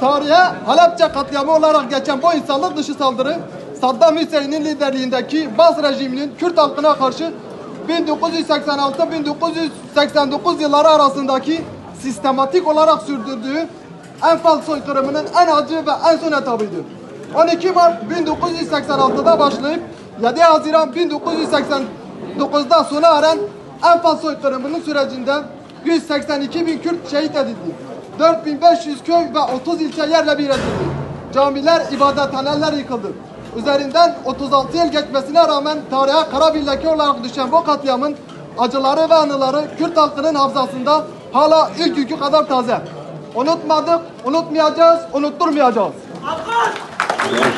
Tarihe Halepçe katliamı olarak geçen bu insanlık dışı saldırı Saddam Hüseyin'in liderliğindeki Bas rejiminin Kürt halkına karşı 1986-1989 yılları arasındaki sistematik olarak sürdürdüğü Enfal soykırımının en acı ve en son etabıydı. 12 Mart 1986'da başlayıp 7 Haziran 1989'da sona eren Enfal soykırımının sürecinde 182 bin Kürt şehit edildi. 4500 köy ve 30 ilçe yerle bir edildi. Camiler, ibadethaneler yıkıldı. Üzerinden 36 yıl geçmesine rağmen tarihe kara bir leke olarak düşen bu katliamın acıları ve anıları Kürt halkının hafızasında hala ilk günkü kadar taze. Unutmadık, unutmayacağız, unutturmayacağız. Yaşlı